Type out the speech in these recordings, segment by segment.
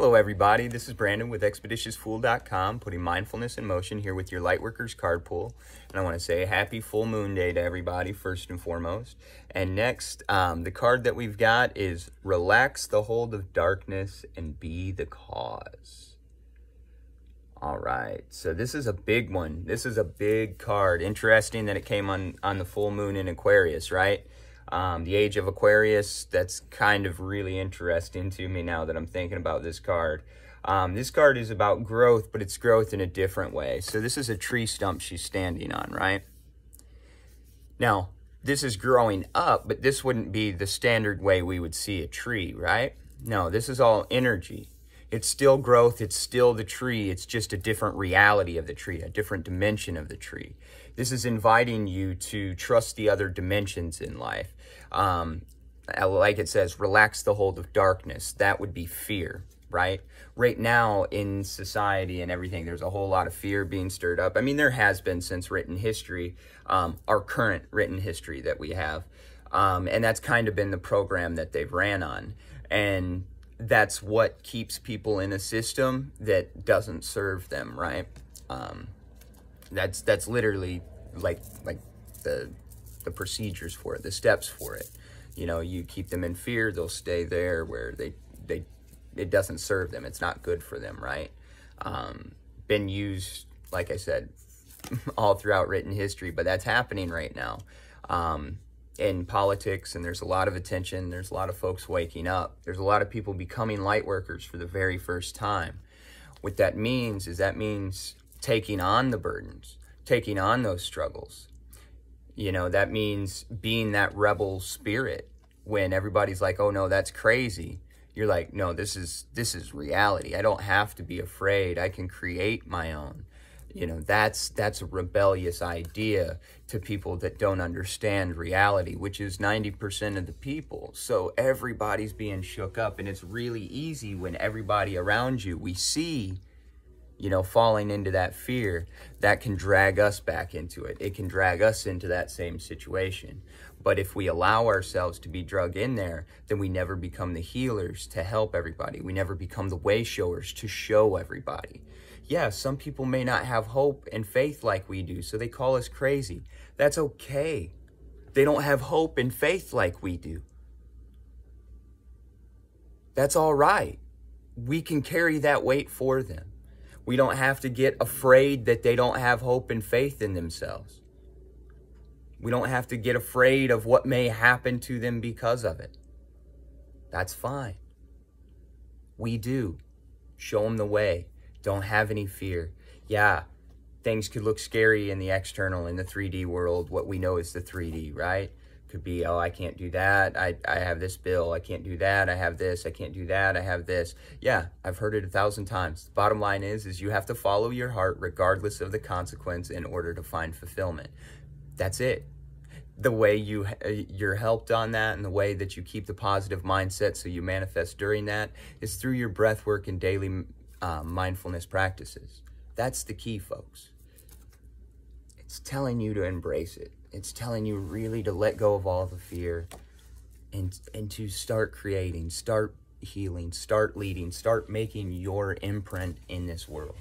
Hello, everybody. This is Brandon with ExpeditiousFool.com, putting mindfulness in motion here with your Lightworkers card pull. And I want to say happy full moon day to everybody, first and foremost. And next, um, the card that we've got is Relax the Hold of Darkness and Be the Cause. All right, so this is a big one. This is a big card. Interesting that it came on, on the full moon in Aquarius, right? Um, the Age of Aquarius, that's kind of really interesting to me now that I'm thinking about this card. Um, this card is about growth, but it's growth in a different way. So this is a tree stump she's standing on, right? Now, this is growing up, but this wouldn't be the standard way we would see a tree, right? No, this is all energy. It's still growth, it's still the tree, it's just a different reality of the tree, a different dimension of the tree. This is inviting you to trust the other dimensions in life. Um, like it says, relax the hold of darkness. That would be fear, right? Right now in society and everything, there's a whole lot of fear being stirred up. I mean, there has been since written history, um, our current written history that we have. Um, and that's kind of been the program that they've ran on. And that's what keeps people in a system that doesn't serve them, right? Um, that's that's literally like like the the procedures for it, the steps for it. You know, you keep them in fear, they'll stay there where they they it doesn't serve them. It's not good for them, right? Um, been used, like I said, all throughout written history, but that's happening right now. Um, in politics and there's a lot of attention there's a lot of folks waking up there's a lot of people becoming light workers for the very first time. What that means is that means taking on the burdens taking on those struggles. You know that means being that rebel spirit when everybody's like oh no that's crazy. You're like no this is this is reality. I don't have to be afraid. I can create my own you know that's that's a rebellious idea to people that don't understand reality which is 90% of the people. So everybody's being shook up and it's really easy when everybody around you we see you know falling into that fear that can drag us back into it. It can drag us into that same situation. But if we allow ourselves to be drug in there then we never become the healers to help everybody. We never become the way showers to show everybody yeah, some people may not have hope and faith like we do, so they call us crazy. That's okay. They don't have hope and faith like we do. That's all right. We can carry that weight for them. We don't have to get afraid that they don't have hope and faith in themselves. We don't have to get afraid of what may happen to them because of it. That's fine. We do. Show them the way don't have any fear. Yeah, things could look scary in the external, in the 3D world, what we know is the 3D, right? Could be, oh, I can't do that. I, I have this bill. I can't do that. I have this. I can't do that. I have this. Yeah, I've heard it a thousand times. The bottom line is, is you have to follow your heart regardless of the consequence in order to find fulfillment. That's it the way you uh, you're helped on that and the way that you keep the positive mindset so you manifest during that is through your breath work and daily uh, mindfulness practices. That's the key, folks. It's telling you to embrace it. It's telling you really to let go of all the fear and, and to start creating, start healing, start leading, start making your imprint in this world.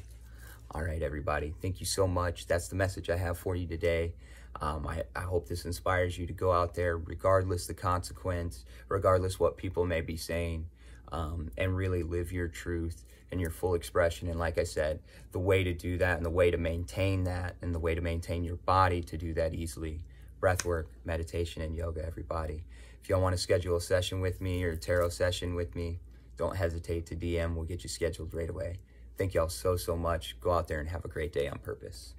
All right, everybody. Thank you so much. That's the message I have for you today. Um, I, I hope this inspires you to go out there, regardless the consequence, regardless what people may be saying, um, and really live your truth and your full expression. And like I said, the way to do that and the way to maintain that and the way to maintain your body to do that easily, breath work, meditation, and yoga, everybody. If y'all want to schedule a session with me or a tarot session with me, don't hesitate to DM. We'll get you scheduled right away. Thank y'all so, so much. Go out there and have a great day on purpose.